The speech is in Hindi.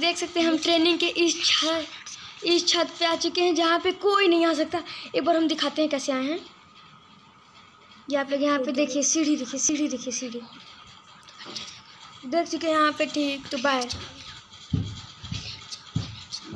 देख सकते हैं, हम ट्रेनिंग के इस छत इस छत पे आ चुके हैं, जहाँ पे कोई नहीं आ सकता। एक बार हम दिखाते हैं कैसे आए हैं। ये आप लोग यहाँ पे देखिए, सीढ़ी देखिए सीढ़ी देखिए, सीढ़ी। देख चुके हैं यहाँ पे ठीक तो बाय